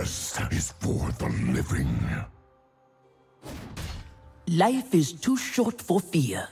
universe is for the living. Life is too short for fear.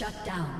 Shut down.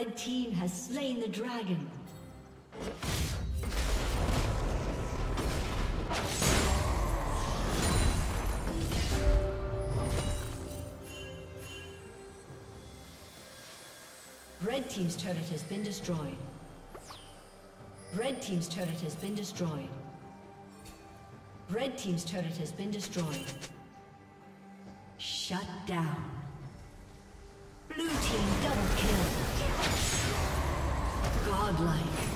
Red team has slain the dragon. Red Team's turret has been destroyed. Red Team's turret has been destroyed. Red Team's turret has been destroyed. Shut down. Blue Team double kill. Godlike.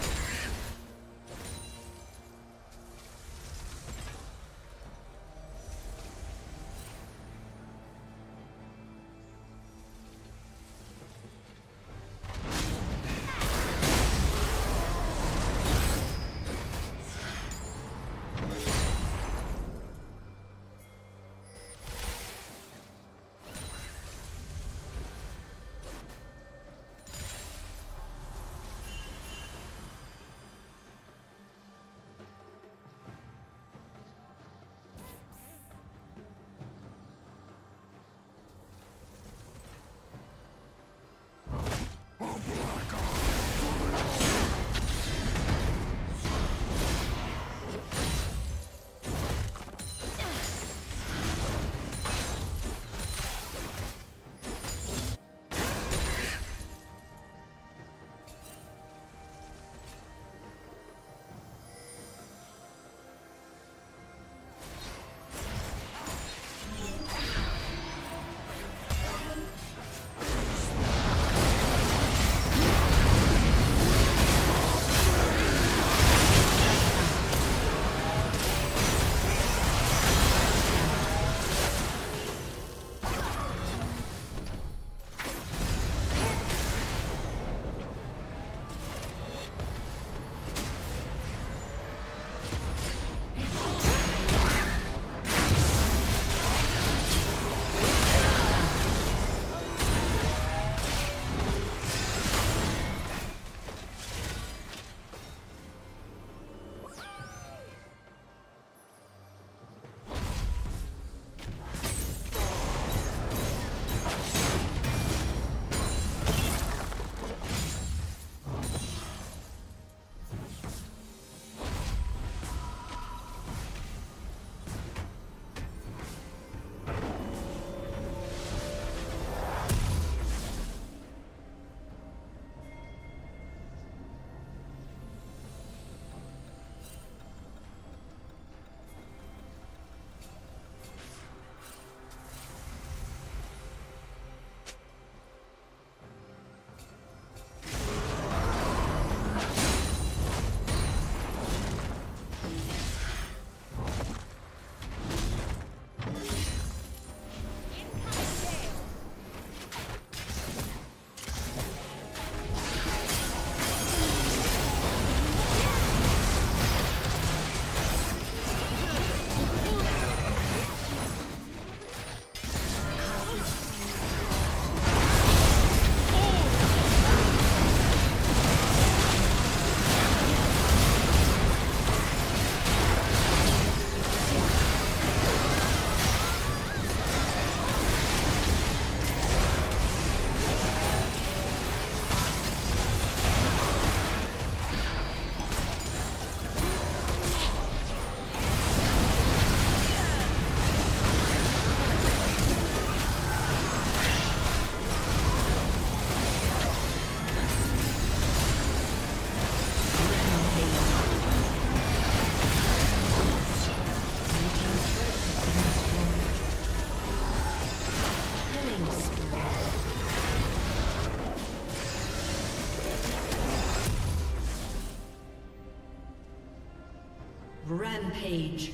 Rampage.